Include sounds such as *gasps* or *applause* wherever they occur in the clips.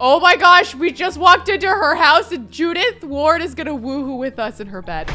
Oh my gosh, we just walked into her house and Judith Ward is gonna woohoo with us in her bed. *gasps*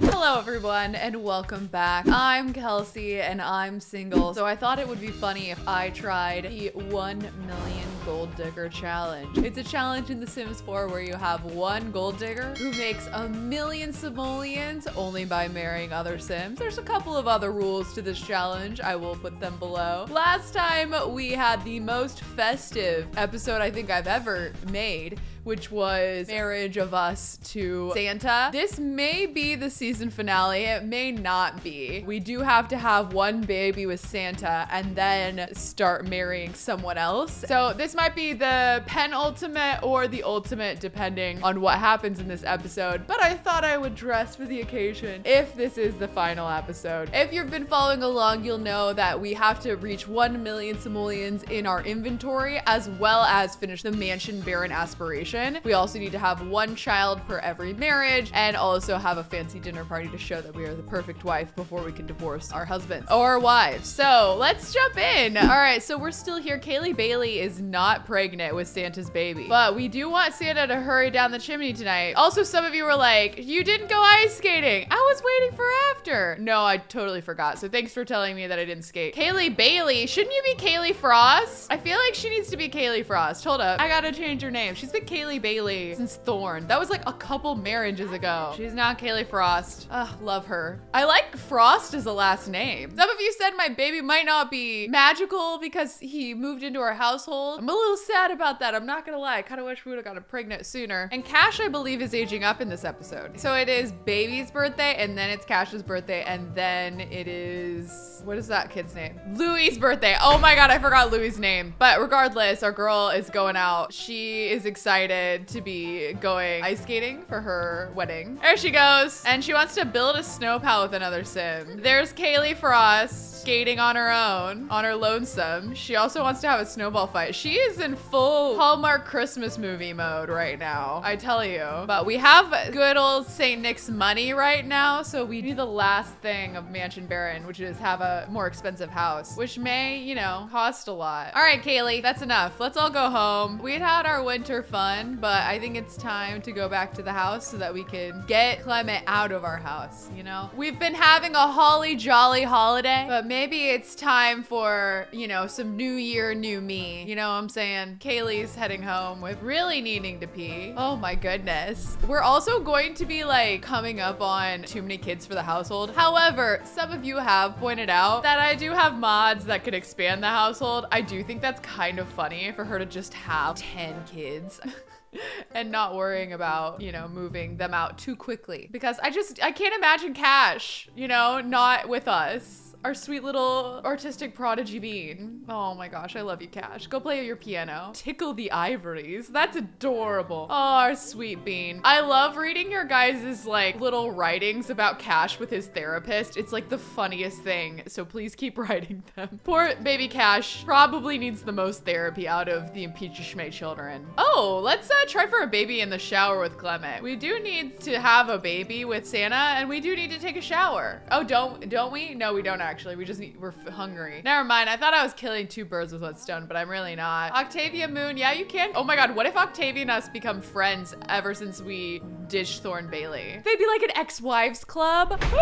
Hello everyone and welcome back. I'm Kelsey and I'm single. So I thought it would be funny if I tried the 1 million gold digger challenge. It's a challenge in The Sims 4 where you have one gold digger who makes a million simoleons only by marrying other Sims. There's a couple of other rules to this challenge. I will put them below. Last time we had the most festive episode I think I've ever made which was marriage of us to Santa. This may be the season finale. It may not be. We do have to have one baby with Santa and then start marrying someone else. So this might be the penultimate or the ultimate depending on what happens in this episode. But I thought I would dress for the occasion if this is the final episode. If you've been following along, you'll know that we have to reach 1 million simoleons in our inventory as well as finish the mansion baron aspiration. We also need to have one child per every marriage and also have a fancy dinner party to show that we are the perfect wife before we can divorce our husbands or wives. So let's jump in. All right, so we're still here. Kaylee Bailey is not pregnant with Santa's baby, but we do want Santa to hurry down the chimney tonight. Also, some of you were like, you didn't go ice skating. I was waiting for after. No, I totally forgot. So thanks for telling me that I didn't skate. Kaylee Bailey, shouldn't you be Kaylee Frost? I feel like she needs to be Kaylee Frost. Hold up, I gotta change her name. She's been Kaylee Bailey since Thorn. That was like a couple marriages ago. She's now Kaylee Frost. Ugh, love her. I like Frost as a last name. Some of you said my baby might not be magical because he moved into our household. I'm a little sad about that. I'm not gonna lie. I kind of wish we would have gotten pregnant sooner. And Cash, I believe, is aging up in this episode. So it is baby's birthday and then it's Cash's birthday and then it is, what is that kid's name? Louie's birthday. Oh my God, I forgot Louie's name. But regardless, our girl is going out. She is excited to be going ice skating for her wedding. There she goes. And she wants to build a snow pal with another sim. There's Kaylee Frost skating on her own, on her lonesome. She also wants to have a snowball fight. She is in full Hallmark Christmas movie mode right now, I tell you. But we have good old St. Nick's money right now, so we do the last thing of Mansion Baron, which is have a more expensive house, which may, you know, cost a lot. All right, Kaylee, that's enough. Let's all go home. We'd had our winter fun, but I think it's time to go back to the house so that we can get Clement out of our house, you know? We've been having a holly jolly holiday, but maybe it's time for, you know, some new year, new me. You know what I'm saying? Kaylee's heading home with really needing to pee. Oh my goodness. We're also going to be like coming up on too many kids for the household. However, some of you have pointed out that I do have mods that could expand the household. I do think that's kind of funny for her to just have 10 kids. *laughs* and not worrying about, you know, moving them out too quickly. Because I just, I can't imagine Cash, you know, not with us our sweet little artistic prodigy bean. Oh my gosh, I love you, Cash. Go play your piano. Tickle the ivories. That's adorable. Oh, our sweet bean. I love reading your guys' like little writings about Cash with his therapist. It's like the funniest thing. So please keep *laughs* writing them. Poor baby Cash probably needs the most therapy out of the Impeach children. Oh, let's uh, try for a baby in the shower with Clement. We do need to have a baby with Santa and we do need to take a shower. Oh, don't, don't we? No, we don't actually. We just need, we're hungry. Never mind. I thought I was killing two birds with one stone, but I'm really not. Octavia Moon. Yeah, you can. Oh my God. What if Octavia and us become friends ever since we ditched Thorn Bailey? They'd be like an ex-wives club. *gasps*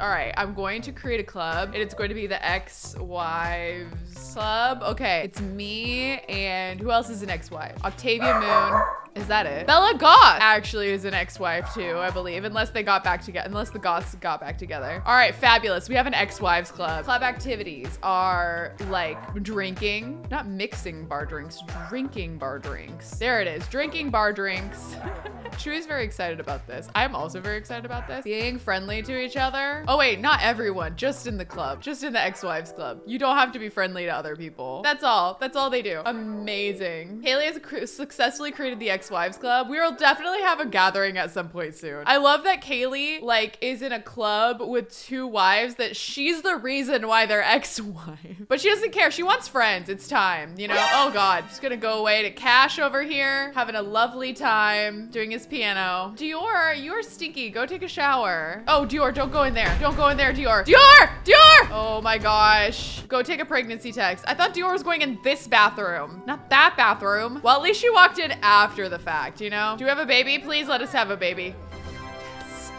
All right. I'm going to create a club and it's going to be the ex-wives club. Okay. It's me and who else is an ex-wife? Octavia Moon. Is that it? Bella Goth actually is an ex-wife too, I believe, unless they got back together, unless the Goths got back together. All right, fabulous. We have an ex-wives club. Club activities are like drinking, not mixing bar drinks, drinking bar drinks. There it is, drinking bar drinks. *laughs* Chewy's very excited about this. I'm also very excited about this. Being friendly to each other. Oh wait, not everyone, just in the club, just in the ex-wives club. You don't have to be friendly to other people. That's all, that's all they do. Amazing. Haley has successfully created the ex wives club. We will definitely have a gathering at some point soon. I love that Kaylee like is in a club with two wives that she's the reason why they're *laughs* ex-wife. But she doesn't care. She wants friends. It's time, you know? Oh God, just gonna go away to Cash over here, having a lovely time doing his piano. Dior, you're stinky. Go take a shower. Oh, Dior, don't go in there. Don't go in there, Dior. Dior! Dior! Oh my gosh. Go take a pregnancy test. I thought Dior was going in this bathroom, not that bathroom. Well, at least she walked in after the fact, you know? Do you have a baby? Please let us have a baby.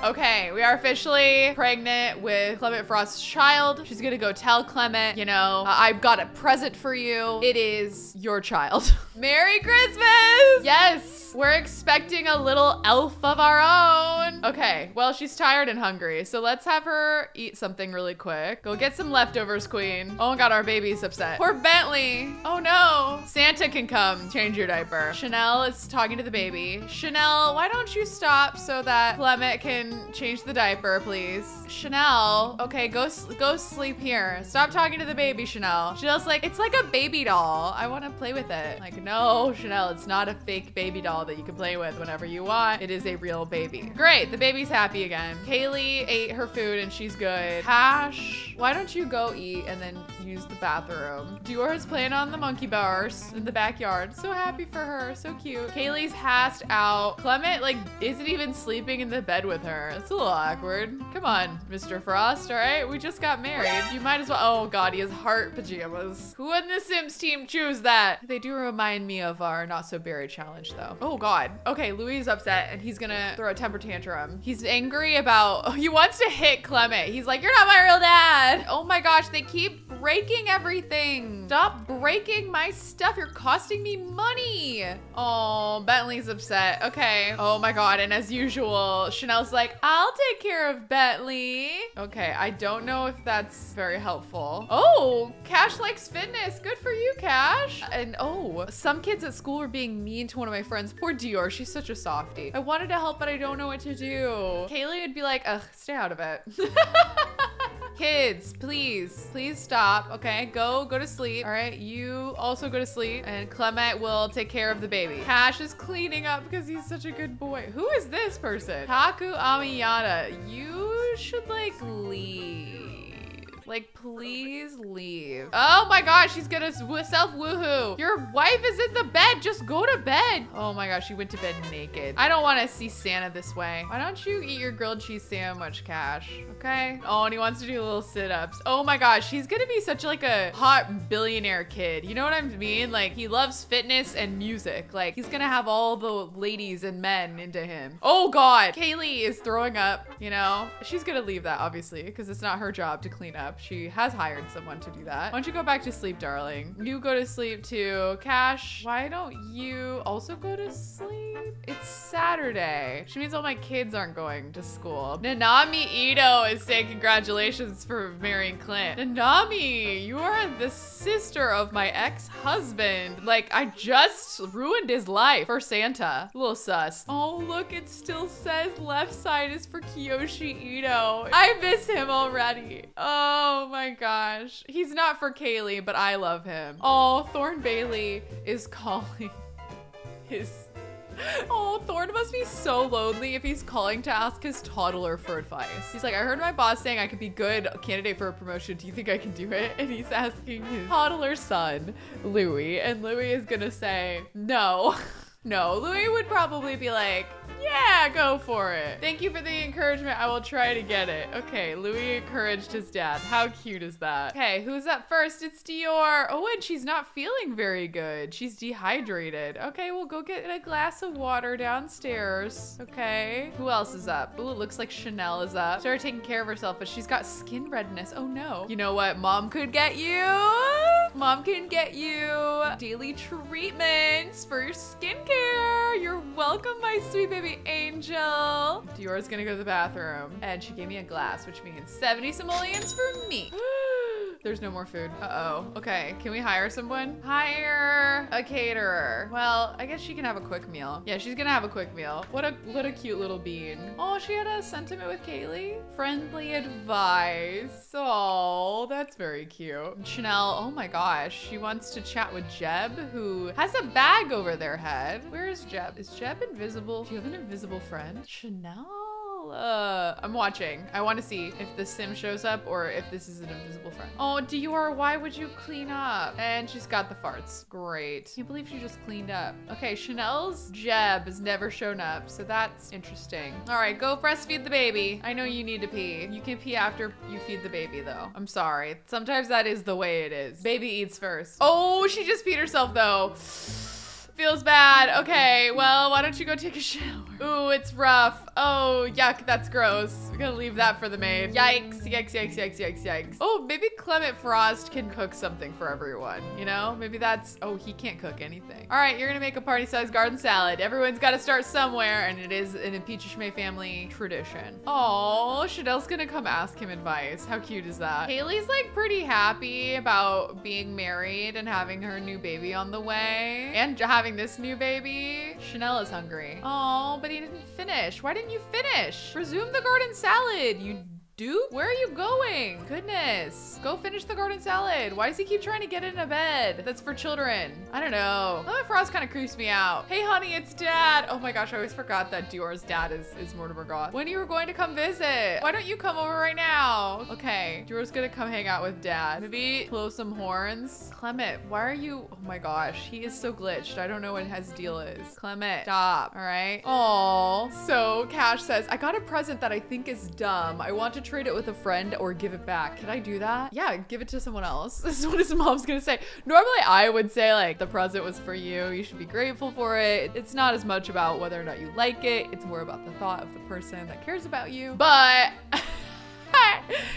Okay, we are officially pregnant with Clement Frost's child. She's gonna go tell Clement, you know, uh, I've got a present for you. It is your child. *laughs* Merry Christmas! Yes, we're expecting a little elf of our own. Okay, well, she's tired and hungry, so let's have her eat something really quick. Go get some leftovers, queen. Oh my god, our baby's upset. Poor Bentley. Oh no. Santa can come change your diaper. Chanel is talking to the baby. Chanel, why don't you stop so that Clement can change the diaper, please? Chanel, okay, go go sleep here. Stop talking to the baby, Chanel. Chanel's like, it's like a baby doll. I want to play with it. Like, no, Chanel, it's not a fake baby doll that you can play with whenever you want. It is a real baby. Great, the baby's happy again. Kaylee ate her food and she's good. Cash, why don't you go eat and then use the bathroom? Dior is playing on the monkey bars in the backyard. So happy for her, so cute. Kaylee's passed out. Clement like isn't even sleeping in the bed with her. It's a little awkward. Come on, Mr. Frost, all right? We just got married. You might as well, oh God, he has heart pajamas. Who in the Sims team choose that? They do remind me of our not so berry challenge though. Oh God. Okay, Louis is upset and he's gonna throw a temper tantrum. He's angry about, *laughs* he wants to hit Clement. He's like, you're not my real dad. Oh my gosh, they keep breaking everything. Stop breaking my stuff. You're costing me money. Oh, Bentley's upset. Okay. Oh my God. And as usual, Chanel's like, I'll take care of Bentley. Okay. I don't know if that's very helpful. Oh, Cash likes fitness. Good for you, Cash. And oh, some kids at school were being mean to one of my friends. Poor Dior. She's such a softie. I wanted to help, but I don't know what to do. Kaylee would be like, ugh, stay out of it. *laughs* Kids, please, please stop. Okay, go, go to sleep. All right, you also go to sleep and Clement will take care of the baby. Cash is cleaning up because he's such a good boy. Who is this person? Taku Amiyata, you should like leave. Like, please leave. Oh my gosh, she's gonna self woohoo. Your wife is in the bed. Just go to bed. Oh my gosh, she went to bed naked. I don't want to see Santa this way. Why don't you eat your grilled cheese sandwich, Cash? Okay. Oh, and he wants to do little sit-ups. Oh my gosh, he's gonna be such like a hot billionaire kid. You know what I mean? Like, he loves fitness and music. Like, he's gonna have all the ladies and men into him. Oh God, Kaylee is throwing up, you know? She's gonna leave that, obviously, because it's not her job to clean up. She has hired someone to do that. Why don't you go back to sleep, darling? You go to sleep too. Cash, why don't you also go to sleep? It's Saturday. She means all my kids aren't going to school. Nanami Ito is saying congratulations for marrying Clint. Nanami, you are the sister of my ex-husband. Like, I just ruined his life for Santa. A little sus. Oh, look, it still says left side is for Kiyoshi Ito. I miss him already. Oh my gosh. He's not for Kaylee, but I love him. Oh, Thorn Bailey is calling *laughs* his *laughs* Oh, Thorn must be so lonely if he's calling to ask his toddler for advice. He's like, I heard my boss saying I could be good candidate for a promotion. Do you think I can do it? And he's asking his toddler son, Louis, and Louis is gonna say, no. *laughs* no, Louis would probably be like, yeah, go for it. Thank you for the encouragement. I will try to get it. Okay, Louis encouraged his dad. How cute is that? Okay, who's up first? It's Dior. Oh, and she's not feeling very good. She's dehydrated. Okay, we'll go get a glass of water downstairs. Okay. Who else is up? Ooh, it looks like Chanel is up. Started taking care of herself, but she's got skin redness. Oh no. You know what mom could get you? Mom can get you daily treatments for your skincare. You're welcome, my sweet baby angel. Dior's gonna go to the bathroom. And she gave me a glass, which means 70 simoleons for me. *gasps* *gasps* *gasps* There's no more food. Uh-oh. Okay, can we hire someone? Hire a caterer. Well, I guess she can have a quick meal. Yeah, she's gonna have a quick meal. What a what a cute little bean. Oh, she had a sentiment with Kaylee. Friendly advice. Oh, that's very cute. Chanel, oh my gosh. She wants to chat with Jeb, who has a bag over their head. Where is Jeb? Is Jeb invisible? Do you have an invisible friend? Chanel? Bella. I'm watching. I want to see if the sim shows up or if this is an invisible friend. Oh, Dior, why would you clean up? And she's got the farts. Great. Can't believe she just cleaned up. Okay, Chanel's Jeb has never shown up, so that's interesting. All right, go breastfeed the baby. I know you need to pee. You can pee after you feed the baby, though. I'm sorry. Sometimes that is the way it is. Baby eats first. Oh, she just peed herself, though. Feels bad. Okay, well, why don't you go take a shower? Ooh, it's rough. Oh, yuck, that's gross. We're gonna leave that for the maid. Yikes, yikes, yikes, yikes, yikes, yikes. Oh, maybe Clement Frost can cook something for everyone, you know? Maybe that's, oh, he can't cook anything. All right, you're gonna make a party-sized garden salad. Everyone's gotta start somewhere, and it is an Impeach Impeachment family tradition. Oh, Chanel's gonna come ask him advice. How cute is that? Haley's like pretty happy about being married and having her new baby on the way and having this new baby. Chanel is hungry. Oh, but he didn't finish. Why didn't you finish? Resume the garden salad, you dude? Where are you going? Goodness. Go finish the garden salad. Why does he keep trying to get in a bed that's for children? I don't know. Lemon Frost kind of creeps me out. Hey, honey, it's dad. Oh my gosh, I always forgot that Dior's dad is, is Mortimer Goth. When are you were going to come visit? Why don't you come over right now? Okay, Dior's gonna come hang out with dad. Maybe blow some horns. Clement, why are you? Oh my gosh, he is so glitched. I don't know what his deal is. Clement, stop, all right? Oh, so Cash says, I got a present that I think is dumb. I want to trade it with a friend or give it back. Can I do that? Yeah, give it to someone else. *laughs* This is what his mom's gonna say. Normally I would say like the present was for you. You should be grateful for it. It's not as much about whether or not you like it. It's more about the thought of the person that cares about you. But *laughs*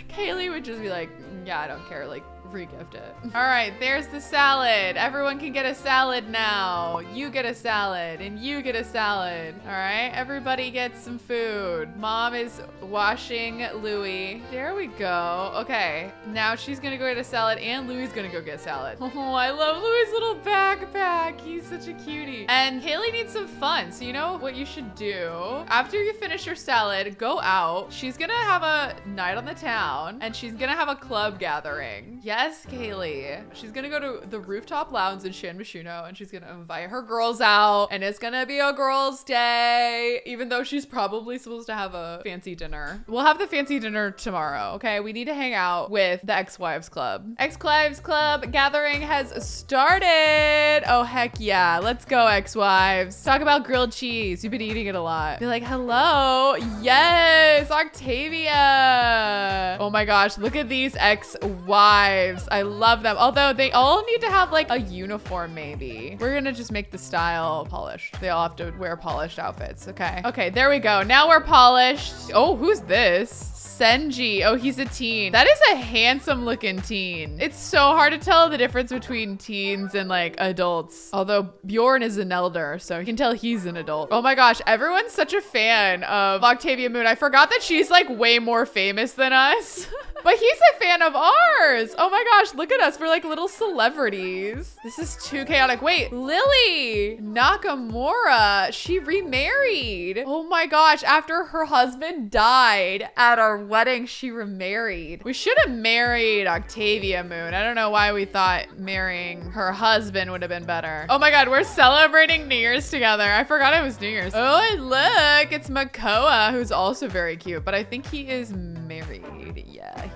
Kaylee would just be like, mm, yeah, I don't care. Like re-gift it. *laughs* All right, there's the salad. Everyone can get a salad now. You get a salad and you get a salad. All right, everybody gets some food. Mom is washing Louis. There we go. Okay, now she's gonna go get a salad and Louis gonna go get salad. *laughs* Oh, I love Louis' little backpack. He's such a cutie. And Haley needs some fun. So you know what you should do? After you finish your salad, go out. She's gonna have a night on the town and she's gonna have a club gathering. Yes, Kaylee. She's gonna go to the rooftop lounge in San Myshuno and she's gonna invite her girls out and it's gonna be a girls day, even though she's probably supposed to have a fancy dinner. We'll have the fancy dinner tomorrow, okay? We need to hang out with the ex-wives club. Ex-wives club gathering has started. Oh, heck yeah. Let's go, ex-wives. Talk about grilled cheese. You've been eating it a lot. Be like, hello. Yes, Octavia. Oh my gosh, look at these ex-wives. I love them. Although they all need to have like a uniform maybe. We're gonna just make the style polished. They all have to wear polished outfits, okay? Okay, there we go. Now we're polished. Oh, who's this? Senji. Oh, he's a teen. That is a handsome looking teen. It's so hard to tell the difference between teens and like adults. Although Bjorn is an elder, so you can tell he's an adult. Oh my gosh, everyone's such a fan of Octavia Moon. I forgot that she's like way more famous than us. *laughs* but he's a fan of ours. Oh my gosh, look at us. We're like little celebrities. This is too chaotic. Wait, Lily Nakamura, she remarried. Oh my gosh, after her husband died at our wedding, she remarried. We should have married Octavia Moon. I don't know why we thought marrying her husband would have been better. Oh my God, we're celebrating New Year's together. I forgot it was New Year's. Oh, and look, it's Makoa, who's also very cute, but I think he is married. Yeah.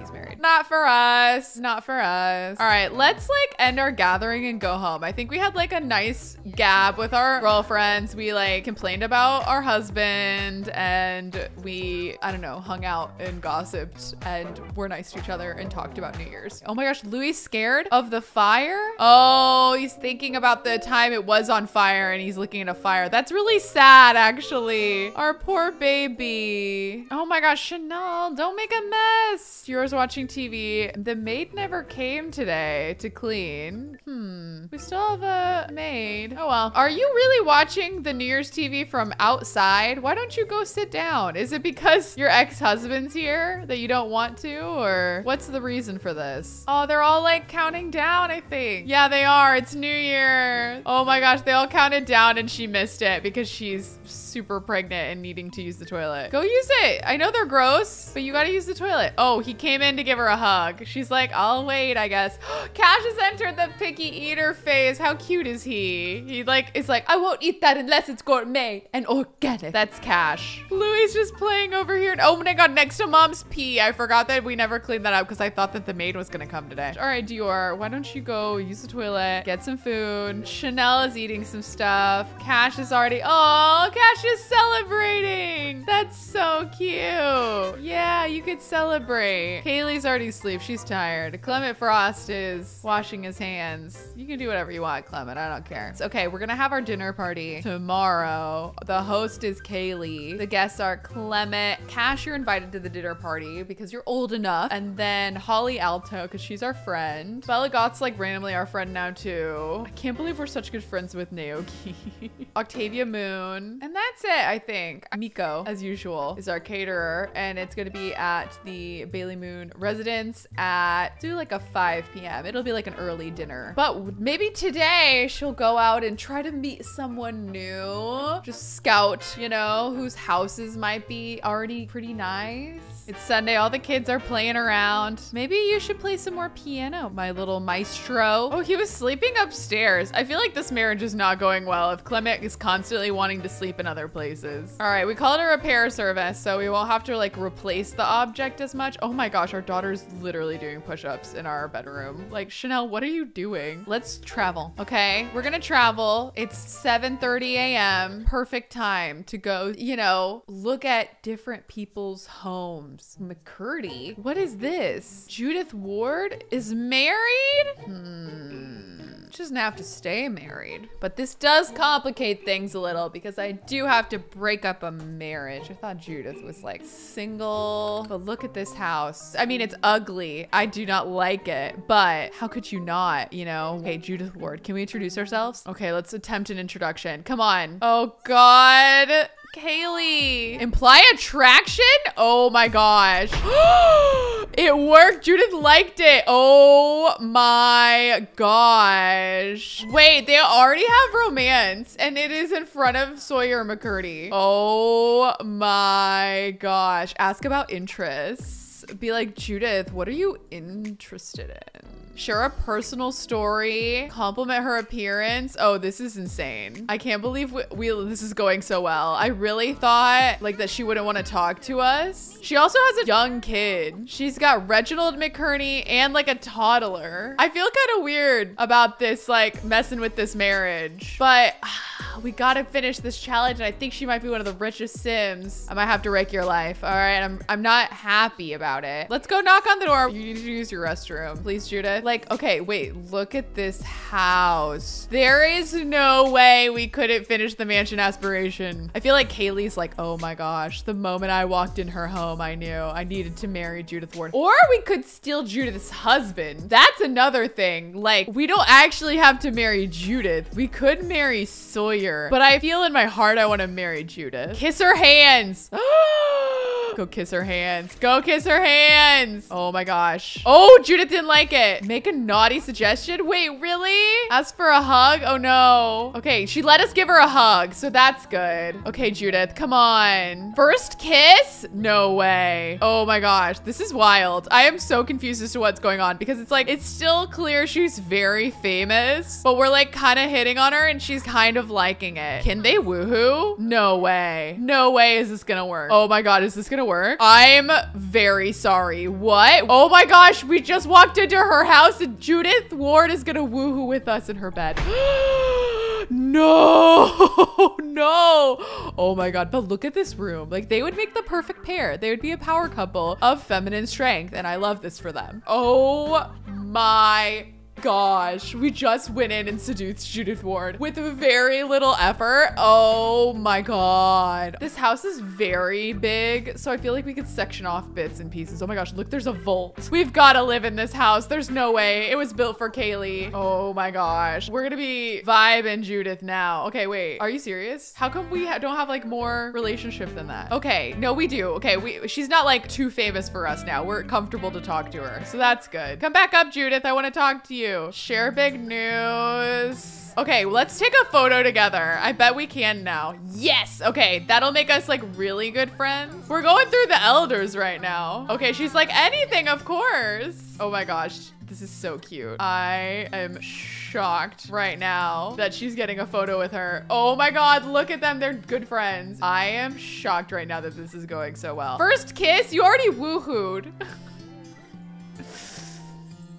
Not for us. Not for us. All right, let's like end our gathering and go home. I think we had like a nice gab with our girlfriends. We like complained about our husband and we, I don't know, hung out and gossiped and were nice to each other and talked about New Year's. Oh my gosh, Louis scared of the fire? Oh, he's thinking about the time it was on fire and he's looking at a fire. That's really sad, actually. Our poor baby. Oh my gosh, Chanel, don't make a mess. Yours watching TV. The maid never came today to clean. Hmm. We still have a maid. Oh well. Are you really watching the New Year's TV from outside? Why don't you go sit down? Is it because your ex-husband's here that you don't want to? Or what's the reason for this? Oh, they're all like counting down, I think. Yeah, they are. It's New Year. Oh my gosh, they all counted down and she missed it because she's super pregnant and needing to use the toilet. Go use it. I know they're gross, but you gotta use the toilet. Oh, he came in to give her a hug. She's like, I'll wait, I guess. *gasps* Cash has entered the picky eater phase. How cute is he? He like is like, I won't eat that unless it's gourmet and organic. That's Cash. Louis just playing over here. Oh my god, next to mom's pee. I forgot that we never cleaned that up because I thought that the maid was gonna come today. All right, Dior, why don't you go use the toilet, get some food. Chanel is eating some stuff. Cash is already, oh, Cash is celebrating. That's so cute. Yeah, you could celebrate. Kaylee's already asleep. She's tired. Clement Frost is washing his hands. You can do whatever you want, Clement. I don't care. It's okay. We're gonna have our dinner party tomorrow. The host is Kaylee. The guests are Clement. Cash, you're invited to the dinner party because you're old enough. And then Holly Alto, because she's our friend. Bella Goth's like randomly our friend now too. I can't believe we're such good friends with Naoki. *laughs* Octavia Moon. And that's it, I think. Miko, as usual, is our caterer. And it's gonna be at the Bailey Moon residence at do like a 5 p.m. It'll be like an early dinner. But maybe today she'll go out and try to meet someone new. Just scout, you know, whose houses might be already pretty nice. It's Sunday. All the kids are playing around. Maybe you should play some more piano, my little maestro. Oh, he was sleeping upstairs. I feel like this marriage is not going well if Clement is constantly wanting to sleep in other places. All right, we call it a repair service, so we won't have to like replace the object as much. Oh my gosh, our daughter's literally doing push-ups in our bedroom. Like, Chanel, what are you doing? Let's travel, okay? We're gonna travel. It's 7.30 a.m. Perfect time to go, you know, look at different people's homes. McCurdy? What is this? Judith Ward is married? Hmm. She doesn't have to stay married. But this does complicate things a little because I do have to break up a marriage. I thought Judith was like single. But look at this house. I mean, it's ugly. I do not like it. But how could you not, you know? Okay, Judith Ward. Can we introduce ourselves? Okay, let's attempt an introduction. Come on. Oh, God. Kaylee. Imply attraction? Oh my gosh. *gasps* it worked. Judith liked it. Oh my gosh. Wait, they already have romance and it is in front of Sawyer McCurdy. Oh my gosh. Ask about interests. Be like, Judith, what are you interested in? Share a personal story, compliment her appearance. Oh, this is insane. I can't believe we, we, this is going so well. I really thought like that she wouldn't want to talk to us. She also has a young kid. She's got Reginald McCurdy and like a toddler. I feel kind of weird about this like messing with this marriage, but *sighs* we gotta finish this challenge and I think she might be one of the richest Sims. I might have to wreck your life. All right, I'm, I'm not happy about it. Let's go knock on the door. You need to use your restroom. Please, Judith. Like, okay, wait, look at this house. There is no way we couldn't finish the mansion aspiration. I feel like Kaylee's like, oh my gosh, the moment I walked in her home, I knew I needed to marry Judith Ward. Or we could steal Judith's husband. That's another thing. Like, we don't actually have to marry Judith. We could marry Sawyer, but I feel in my heart I want to marry Judith. Kiss her hands. *gasps* Go kiss her hands. Go kiss her hands. Oh my gosh. Oh, Judith didn't like it. Make a naughty suggestion. Wait, really? Ask for a hug? Oh no. Okay, she let us give her a hug, so that's good. Okay, Judith, come on. First kiss? No way. Oh my gosh, this is wild. I am so confused as to what's going on because it's like, it's still clear she's very famous, but we're like kind of hitting on her and she's kind of liking it. Can they woohoo? No way. No way is this gonna work. Oh my God, is this gonna work? I'm very sorry. What? Oh my gosh, we just walked into her house and Judith Ward is gonna woohoo with us in her bed. *gasps* no, *laughs* no. Oh my God, but look at this room. Like they would make the perfect pair. They would be a power couple of feminine strength and I love this for them. Oh my gosh, we just went in and seduced Judith Ward with very little effort. Oh my god. This house is very big, so I feel like we could section off bits and pieces. Oh my gosh, look, there's a vault. We've got to live in this house. There's no way. It was built for Kaylee. Oh my gosh. We're gonna be Vibe and Judith now. Okay, wait. Are you serious? How come we ha don't have like more relationship than that? Okay, no, we do. Okay, we she's not like too famous for us now. We're comfortable to talk to her, so that's good. Come back up, Judith. I want to talk to you. Share big news. Okay, let's take a photo together. I bet we can now. Yes. Okay, that'll make us like really good friends. We're going through the elders right now. Okay, she's like anything, of course. Oh my gosh. This is so cute. I am shocked right now that she's getting a photo with her. Oh my God, look at them. They're good friends. I am shocked right now that this is going so well. First kiss, you already woohooed. *laughs*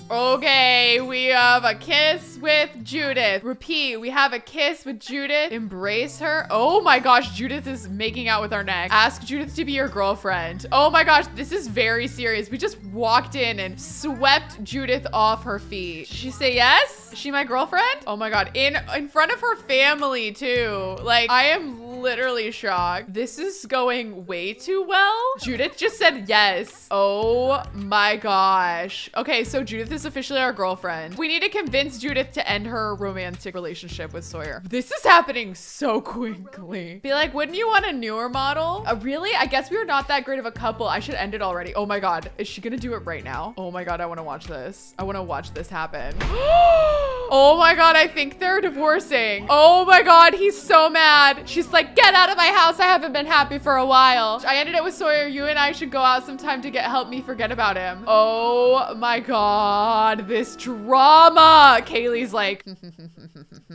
Okay, we have a kiss with Judith. Repeat, we have a kiss with Judith. Embrace her. Oh my gosh, Judith is making out with our neck. Ask Judith to be your girlfriend. Oh my gosh, this is very serious. We just walked in and swept Judith off her feet. She say yes? She my girlfriend? Oh my god, in in front of her family too. Like, I am literally shocked. This is going way too well. Judith just said yes. Oh my gosh. Okay, so Judith is officially our girlfriend. We need to convince Judith to end her romantic relationship with Sawyer. This is happening so quickly. Be like, wouldn't you want a newer model? Uh, really? I guess we are not that great of a couple. I should end it already. Oh my God. Is she gonna do it right now? Oh my God, I wanna watch this. I wanna watch this happen. *gasps* oh my God, I think they're divorcing. Oh my God, he's so mad. She's like, get out of my house. I haven't been happy for a while. I ended it with Sawyer. You and I should go out sometime to get help me forget about him. Oh my God, this drama. Kaylee's like, *laughs*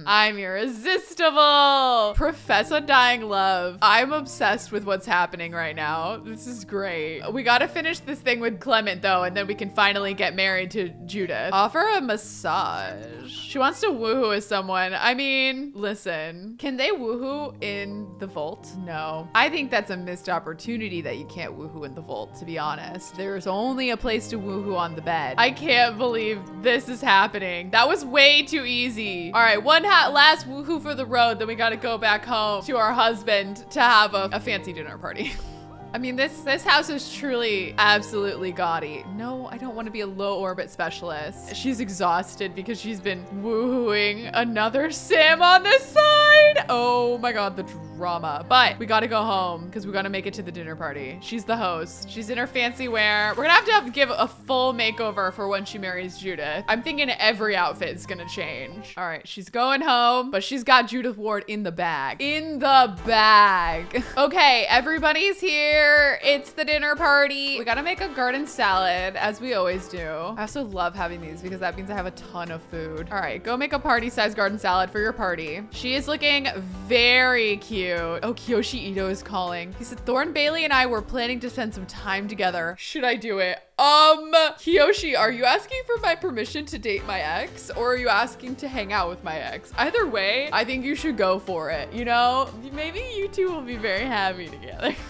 Mm-hmm. I'm irresistible. Professor Dying Love. I'm obsessed with what's happening right now. This is great. We gotta finish this thing with Clement though, and then we can finally get married to Judith. Offer a massage. She wants to woohoo with someone. I mean, listen, can they woohoo in the vault? No. I think that's a missed opportunity that you can't woohoo in the vault, to be honest. There's only a place to woohoo on the bed. I can't believe this is happening. That was way too easy. All right, one last woohoo for the road, then we gotta go back home to our husband to have a, a fancy dinner party. *laughs* I mean, this this house is truly absolutely gaudy. No, I don't want to be a low orbit specialist. She's exhausted because she's been woohooing another sim on this side. Oh my god, the drama. But we gotta go home because we gotta make it to the dinner party. She's the host. She's in her fancy wear. We're have to have, give a full makeover for when she marries Judith. I'm thinking every outfit is gonna change. All right, she's going home, but she's got Judith Ward in the bag. In the bag. Okay, everybody's here here. It's the dinner party. We gotta make a garden salad as we always do. I also love having these because that means I have a ton of food. All right, go make a party size garden salad for your party. She is looking very cute. Oh, Kiyoshi Ito is calling. He said, Thorn Bailey and I were planning to spend some time together. Should I do it? Um, Kiyoshi, are you asking for my permission to date my ex or are you asking to hang out with my ex? Either way, I think you should go for it. You know, maybe you two will be very happy together. *laughs*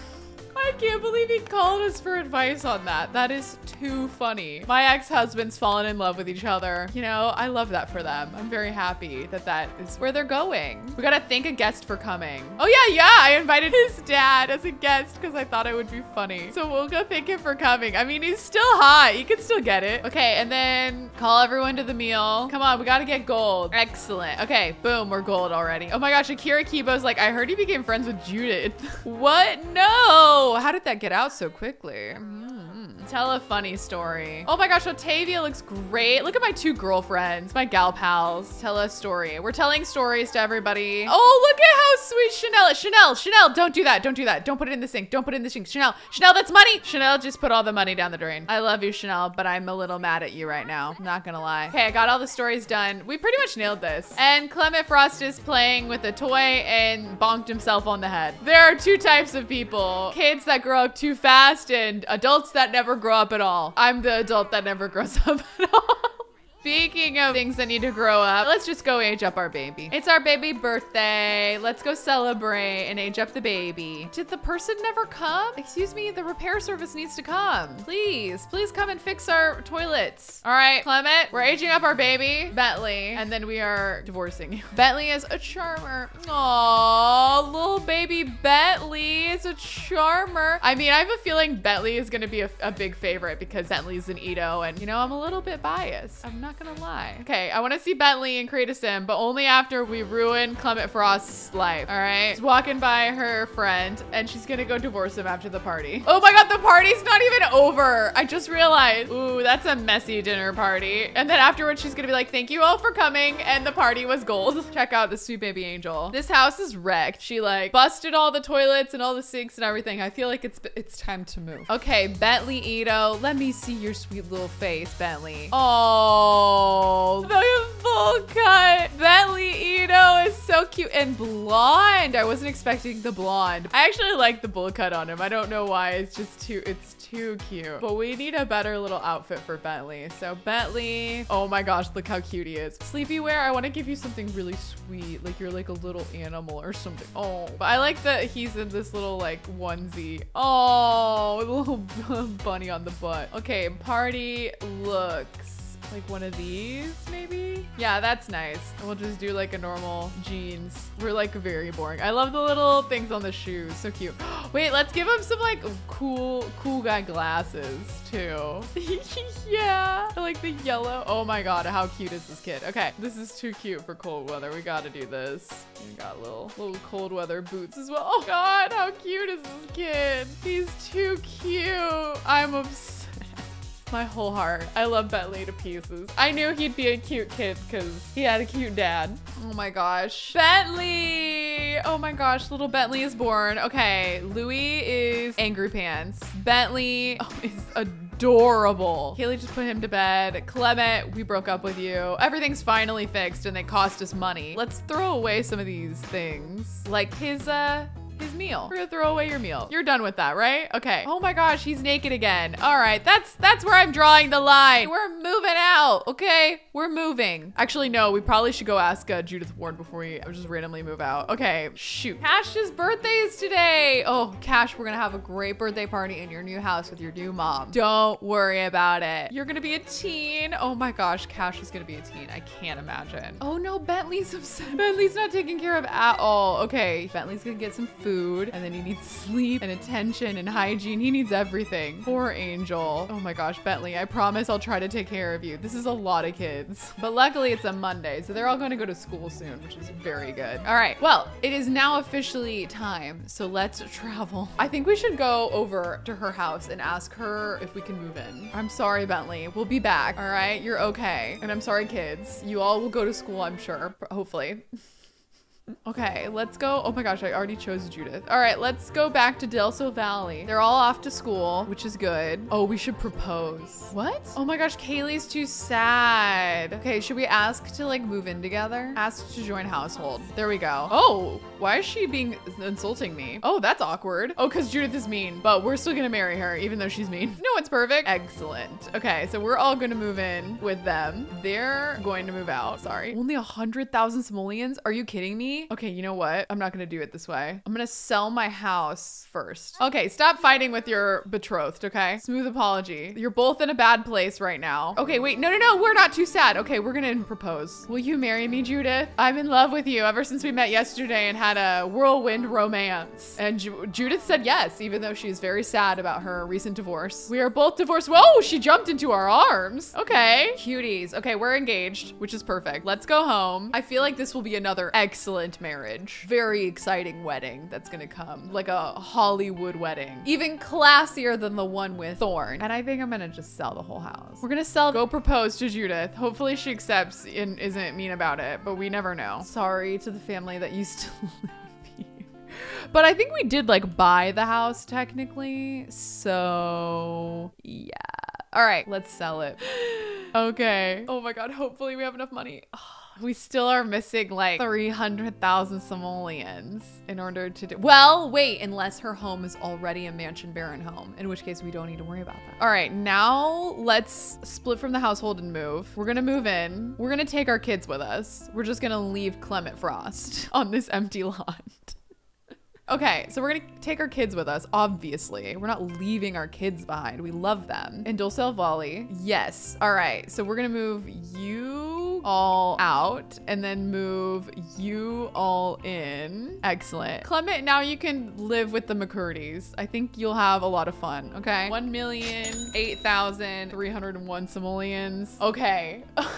I can't believe he called us for advice on that. That is too funny. My ex-husband's fallen in love with each other. You know, I love that for them. I'm very happy that that is where they're going. We gotta thank a guest for coming. Oh yeah, yeah, I invited his dad as a guest because I thought it would be funny. So we'll go thank him for coming. I mean, he's still hot. You can still get it. Okay, and then call everyone to the meal. Come on, we gotta get gold. Excellent. Okay, boom, we're gold already. Oh my gosh, Akira Kibo's like, I heard he became friends with Judith. *laughs* what? No how did that get out so quickly? Tell a funny story. Oh my gosh, Octavia looks great. Look at my two girlfriends, my gal pals. Tell a story. We're telling stories to everybody. Oh, look at how sweet Chanel is. Chanel, Chanel, don't do that. Don't do that. Don't put it in the sink. Don't put it in the sink. Chanel, Chanel, that's money. Chanel just put all the money down the drain. I love you, Chanel, but I'm a little mad at you right now. I'm not gonna lie. Okay, I got all the stories done. We pretty much nailed this. And Clement Frost is playing with a toy and bonked himself on the head. There are two types of people. Kids that grow up too fast and adults that never grow up at all. I'm the adult that never grows *laughs* up at all. Speaking of things that need to grow up, let's just go age up our baby. It's our baby birthday. Let's go celebrate and age up the baby. Did the person never come? Excuse me, the repair service needs to come. Please, please come and fix our toilets. All right, Clement, we're aging up our baby, Bentley, and then we are divorcing you. Bentley is a charmer. Aww, little baby Bentley is a charmer. I mean, I have a feeling Bentley is gonna be a, a big favorite because Bentley's an Ito and you know, I'm a little bit biased. I'm not not gonna lie. Okay, I want to see Bentley and create a sim, but only after we ruin Clement Frost's life. All right. She's walking by her friend and she's gonna go divorce him after the party. Oh my God, the party's not even over. I just realized. Ooh, that's a messy dinner party. And then afterwards, she's gonna be like, thank you all for coming. And the party was gold. *laughs* Check out the sweet baby angel. This house is wrecked. She like busted all the toilets and all the sinks and everything. I feel like it's it's time to move. Okay, Bentley Ito, let me see your sweet little face, Bentley. Oh, the full cut. Bentley Ito is so cute and blonde. I wasn't expecting the blonde. I actually like the bull cut on him. I don't know why. It's just too, it's too cute. But we need a better little outfit for Bentley. So Bentley, oh my gosh, look how cute he is. Sleepy wear, I want to give you something really sweet. Like you're like a little animal or something. Oh, but I like that he's in this little like onesie. Oh, *laughs* a little bunny on the butt. Okay, party looks like one of these maybe? Yeah that's nice. We'll just do like a normal jeans. We're like very boring. I love the little things on the shoes. So cute. *gasps* Wait let's give him some like cool cool guy glasses too. *laughs* Yeah. I like the yellow. Oh my god how cute is this kid? Okay this is too cute for cold weather. We gotta do this. We got little little cold weather boots as well. Oh god how cute is this kid? He's too cute. I'm obsessed my whole heart. I love Bentley to pieces. I knew he'd be a cute kid because he had a cute dad. Oh my gosh. Bentley! Oh my gosh, little Bentley is born. Okay, Louis is angry pants. Bentley *laughs* is adorable. Kaylee just put him to bed. Clement, we broke up with you. Everything's finally fixed and they cost us money. Let's throw away some of these things. Like his, uh, his meal. We're gonna throw away your meal. You're done with that, right? Okay. Oh my gosh, he's naked again. All right, that's that's where I'm drawing the line. We're moving out, okay? We're moving. Actually, no, we probably should go ask uh, Judith Ward before we just randomly move out. Okay, shoot. Cash's birthday is today. Oh, Cash, we're gonna have a great birthday party in your new house with your new mom. Don't worry about it. You're gonna be a teen. Oh my gosh, Cash is gonna be a teen. I can't imagine. Oh no, Bentley's upset. *laughs* Bentley's not taken care of at all. Okay, Bentley's gonna get some food food and then he needs sleep and attention and hygiene. He needs everything. Poor Angel. Oh my gosh, Bentley, I promise I'll try to take care of you. This is a lot of kids. But luckily it's a Monday, so they're all going to go to school soon, which is very good. All right, well, it is now officially time, so let's travel. I think we should go over to her house and ask her if we can move in. I'm sorry, Bentley. We'll be back, all right? You're okay. And I'm sorry, kids. You all will go to school, I'm sure, hopefully. *laughs* Okay, let's go. Oh my gosh, I already chose Judith. All right, let's go back to Del Sol Valley. They're all off to school, which is good. Oh, we should propose. What? Oh my gosh, Kaylee's too sad. Okay, should we ask to like move in together? Ask to join household. There we go. Oh, why is she being insulting me? Oh, that's awkward. Oh, because Judith is mean, but we're still gonna marry her even though she's mean. *laughs* No one's perfect. Excellent. Okay, so we're all gonna move in with them. They're going to move out. Sorry. Only a hundred thousand simoleons? Are you kidding me? Okay, you know what? I'm not gonna do it this way. I'm gonna sell my house first. Okay, stop fighting with your betrothed, okay? Smooth apology. You're both in a bad place right now. Okay, wait, no, no, no, we're not too sad. Okay, we're gonna propose. Will you marry me, Judith? I'm in love with you ever since we met yesterday and had a whirlwind romance. And Ju Judith said yes, even though she's very sad about her recent divorce. We are both divorced. Whoa, she jumped into our arms. Okay, cuties. Okay, we're engaged, which is perfect. Let's go home. I feel like this will be another excellent marriage. Very exciting wedding that's gonna come. Like a Hollywood wedding. Even classier than the one with Thorn. And I think I'm gonna just sell the whole house. We're gonna sell, go propose to Judith. Hopefully she accepts and isn't mean about it, but we never know. Sorry to the family that used to *laughs* live here. But I think we did like buy the house technically. So yeah. All right, let's sell it. *gasps* okay. Oh my God, hopefully we have enough money. Ah. We still are missing like 300,000 simoleons in order to do. Well, wait, unless her home is already a mansion baron home, in which case we don't need to worry about that. All right, now let's split from the household and move. We're gonna move in. We're gonna take our kids with us. We're just gonna leave Clement Frost *laughs* on this empty lot. Okay, so we're gonna take our kids with us, obviously. We're not leaving our kids behind. We love them. In Del Sol Valley, yes. All right, so we're gonna move you all out and then move you all in. Excellent. Clement, now you can live with the McCurdy's. I think you'll have a lot of fun, okay? 1,008,301 simoleons. Okay. *laughs*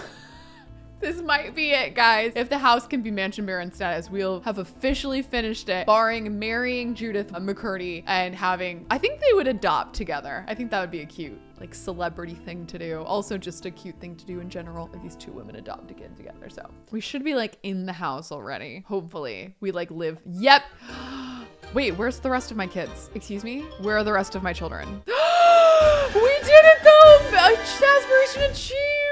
This might be it, guys. If the house can be Mansion Baron status, we'll have officially finished it, barring marrying Judith McCurdy and having, I think they would adopt together. I think that would be a cute like celebrity thing to do. Also just a cute thing to do in general if these two women adopt a kid together. So we should be like in the house already. Hopefully we like live. Yep. *gasps* Wait, where's the rest of my kids? Excuse me? Where are the rest of my children? *gasps* we did it though! Aspiration achieved!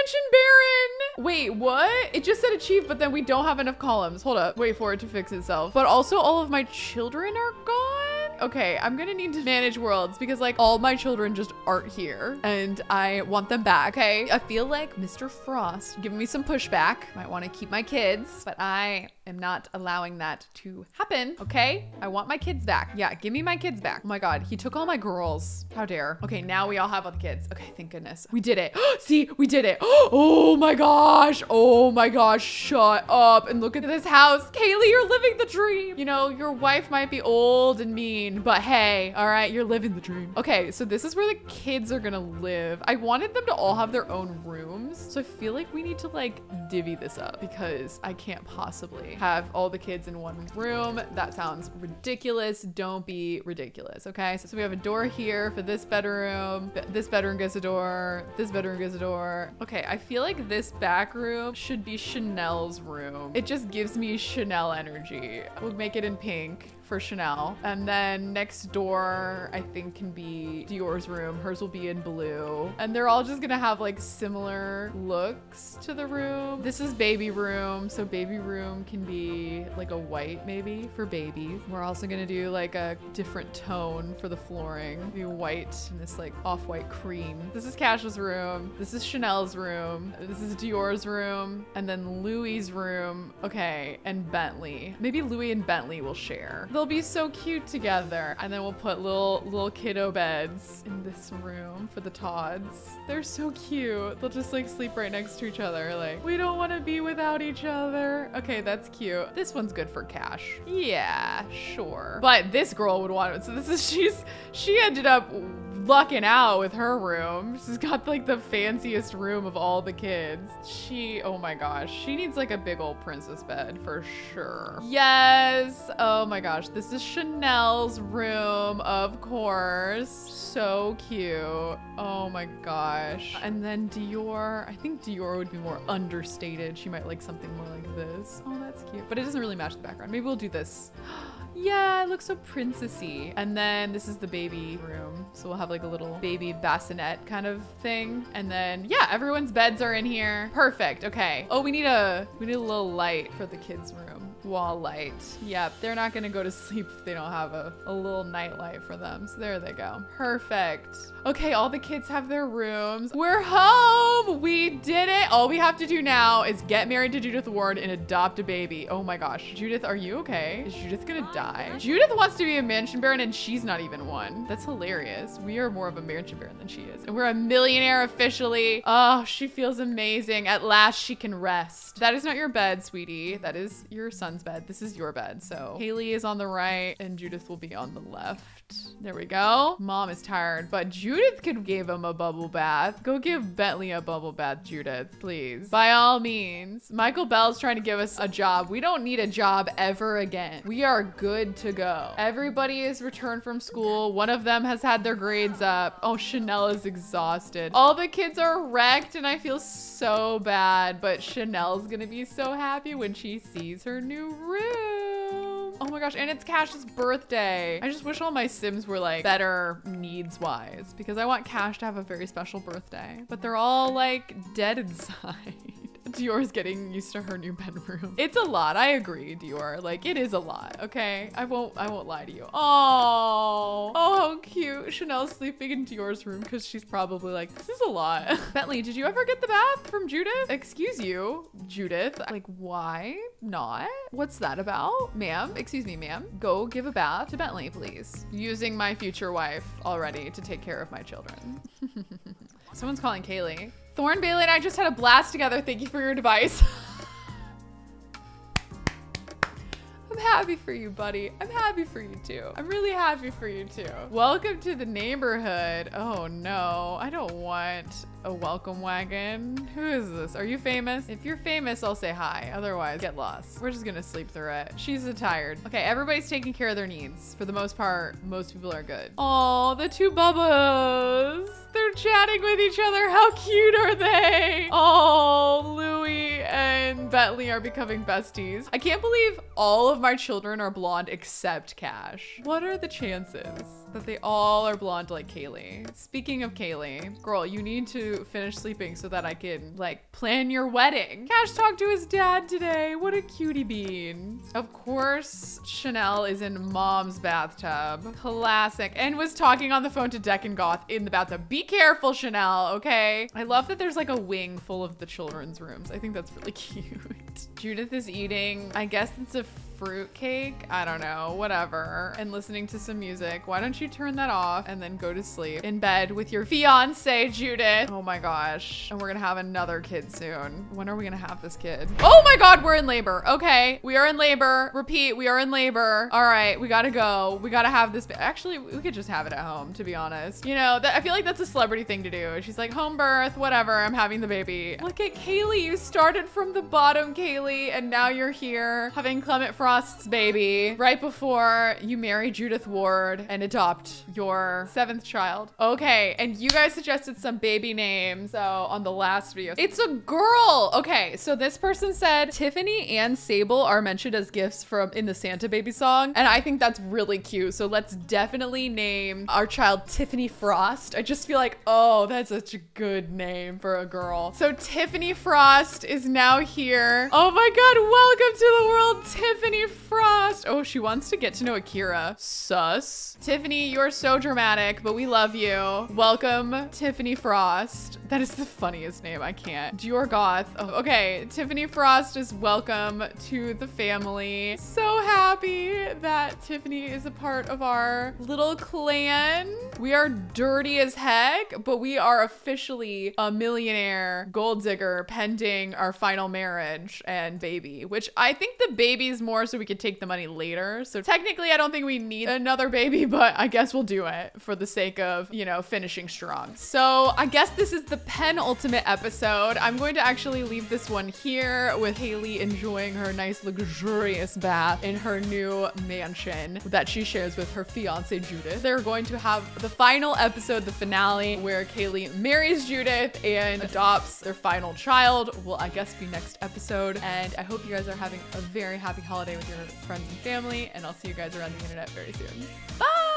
Mansion Baron! Wait, what? It just said achieved, but then we don't have enough columns. Hold up. Wait for it to fix itself. But also all of my children are gone? okay, I'm gonna need to manage worlds because like all my children just aren't here and I want them back. Okay, I feel like Mr. Frost giving me some pushback. Might want to keep my kids, but I am not allowing that to happen. Okay, I want my kids back. Yeah, give me my kids back. Oh my God, he took all my girls. How dare. Okay, now we all have all the kids. Okay, thank goodness. We did it. *gasps* See, we did it. *gasps* Oh my gosh. Oh my gosh. Shut up and look at this house. Kaylee, you're living the dream. You know, your wife might be old and mean but hey, all right, you're living the dream. Okay, so this is where the kids are gonna live. I wanted them to all have their own rooms. So I feel like we need to like divvy this up because I can't possibly have all the kids in one room. That sounds ridiculous. Don't be ridiculous, okay? So, so we have a door here for this bedroom. This bedroom gets a door. This bedroom gets a door. Okay, I feel like this back room should be Chanel's room. It just gives me Chanel energy. We'll make it in pink for Chanel. And then next door, I think can be Dior's room. Hers will be in blue. And they're all just gonna have like similar looks to the room. This is baby room. So baby room can be like a white maybe for babies. We're also gonna do like a different tone for the flooring. Be white and this like off-white cream. This is Cash's room. This is Chanel's room. This is Dior's room. And then Louis's room. Okay. And Bentley. Maybe Louis and Bentley will share. They'll be so cute together. And then we'll put little, little kiddo beds in this room for the Todds. They're so cute. They'll just like sleep right next to each other. Like, we don't want to be without each other. Okay, that's cute. This one's good for cash. Yeah, sure. But this girl would want it. So this is, *laughs* she's, she ended up lucking out with her room. She's got like the fanciest room of all the kids. She, oh my gosh, she needs like a big old princess bed for sure. Yes. Oh my gosh. This is Chanel's room, of course. So cute. Oh my gosh. And then Dior, I think Dior would be more understated. She might like something more like this. Oh, that's cute. But it doesn't really match the background. Maybe we'll do this. *gasps* Yeah, it looks so princessy. And then this is the baby room. So we'll have like a little baby bassinet kind of thing. And then yeah, everyone's beds are in here. Perfect. Okay. Oh, we need a we need a little light for the kids' room wall light. Yep, they're not gonna go to sleep if they don't have a, a little night light for them. So there they go. Perfect. Okay, all the kids have their rooms. We're home! We did it! All we have to do now is get married to Judith Ward and adopt a baby. Oh my gosh. Judith, are you okay? Is Judith gonna die? Judith wants to be a mansion baron and she's not even one. That's hilarious. We are more of a mansion baron than she is. And we're a millionaire officially. Oh, she feels amazing. At last she can rest. That is not your bed, sweetie. That is your son's bed. This is your bed. So Haley is on the right and Judith will be on the left. There we go. Mom is tired, but Judith could give him a bubble bath. Go give Bentley a bubble bath, Judith, please. By all means. Michael Bell's trying to give us a job. We don't need a job ever again. We are good to go. Everybody is returned from school. One of them has had their grades up. Oh, Chanel is exhausted. All the kids are wrecked and I feel so bad, but Chanel's gonna be so happy when she sees her new room. Oh my gosh, and it's Cash's birthday. I just wish all my Sims were like better needs wise because I want Cash to have a very special birthday, but they're all like dead inside. *laughs* Dior's getting used to her new bedroom. It's a lot. I agree, Dior. Like it is a lot. Okay. I won't I won't lie to you. Oh, oh how cute. Chanel's sleeping in Dior's room because she's probably like, this is a lot. *laughs* Bentley, did you ever get the bath from Judith? Excuse you, Judith. Like, why not? What's that about? Ma'am, excuse me, ma'am. Go give a bath to Bentley, please. Using my future wife already to take care of my children. *laughs* Someone's calling Kaylee. Thorn, Bailey, and I just had a blast together. Thank you for your advice. *laughs* I'm happy for you, buddy. I'm happy for you too. I'm really happy for you too. Welcome to the neighborhood. Oh no, I don't want a welcome wagon. Who is this? Are you famous? If you're famous, I'll say hi. Otherwise, get lost. We're just gonna sleep through it. She's tired. Okay, everybody's taking care of their needs. For the most part, most people are good. Oh, the two bubbas. They're chatting with each other. How cute are they? Oh, Louie and Bentley are becoming besties. I can't believe all of my children are blonde except Cash. What are the chances that they all are blonde like Kaylee? Speaking of Kaylee, girl, you need to finish sleeping so that I can like plan your wedding. Cash talked to his dad today. What a cutie bean. Of course, Chanel is in mom's bathtub. Classic. And was talking on the phone to Decken Goth in the bathtub. Be careful, Chanel, okay? I love that there's like a wing full of the children's rooms. I think that's really *laughs* cute. Judith is eating, I guess it's a fruit cake. I don't know, whatever. And listening to some music. Why don't you turn that off and then go to sleep in bed with your fiance, Judith? Oh my gosh. And we're gonna have another kid soon. When are we gonna have this kid? Oh my God, we're in labor. Okay, we are in labor. Repeat, we are in labor. All right, we gotta go. We gotta have this. Actually, we could just have it at home, to be honest. You know, I feel like that's a celebrity thing to do. She's like, home birth, whatever, I'm having the baby. Look at Kaylee, you started from the bottom, Kaylee, and now you're here having Clement Frost Frost's baby right before you marry Judith Ward and adopt your seventh child. Okay, and you guys suggested some baby names so on the last video. It's a girl. Okay, so this person said Tiffany and Sable are mentioned as gifts from in the Santa baby song, and I think that's really cute. So let's definitely name our child Tiffany Frost. I just feel like, oh, that's such a good name for a girl. So Tiffany Frost is now here. Oh my God, welcome to the world, Tiffany Frost. Oh, she wants to get to know Akira. Sus. Tiffany, you're so dramatic, but we love you. Welcome, Tiffany Frost. That is the funniest name. I can't. Dior Goth. Oh, okay. Tiffany Frost is welcome to the family. So happy that Tiffany is a part of our little clan. We are dirty as heck, but we are officially a millionaire gold digger pending our final marriage and baby, which I think the baby's more so we could take the money later. So technically, I don't think we need another baby, *laughs* but I guess we'll do it for the sake of, you know, finishing strong. So I guess this is the penultimate episode. I'm going to actually leave this one here with Haley enjoying her nice luxurious bath in her new mansion that she shares with her fiance Judith. They're going to have the final episode, the finale, where Kaylee marries Judith and adopts their final child. Will I guess be next episode. And I hope you guys are having a very happy holiday with your friends and family, and I'll see you guys around the internet very soon. Bye!